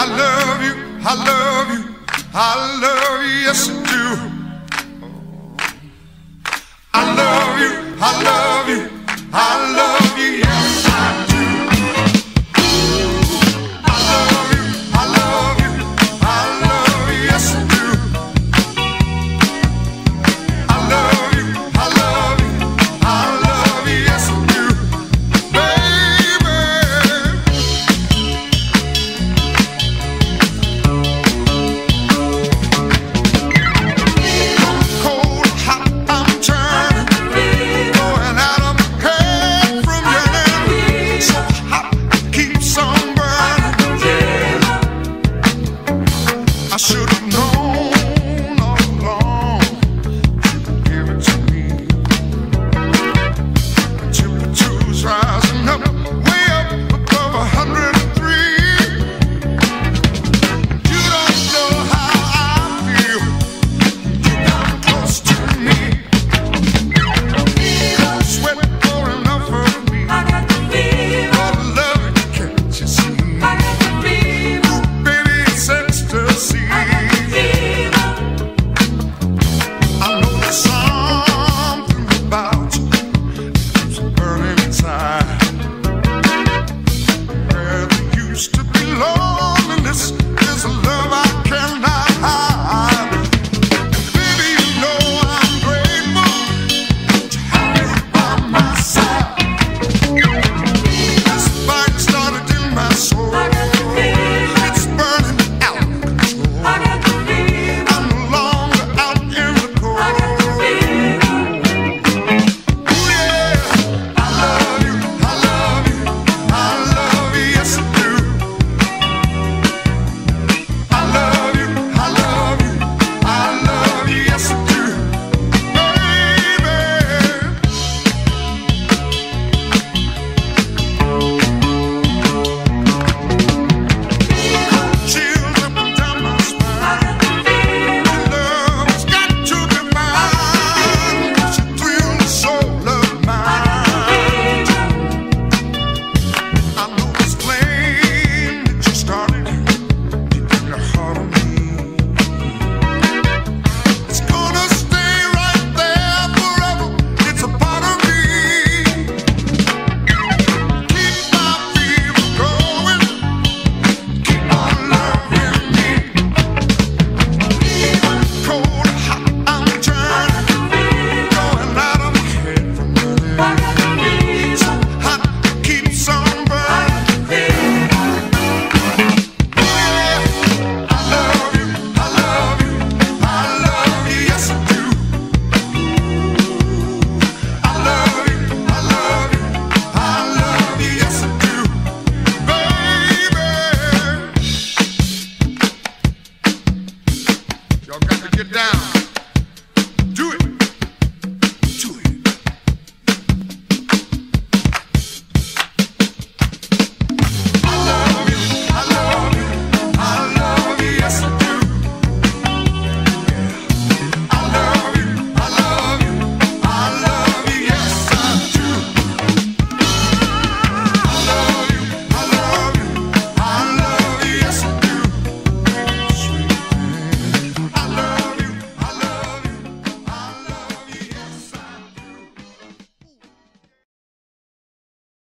I love you, I love you, I love you, yes I do. I love you, I love you, I love you. shoot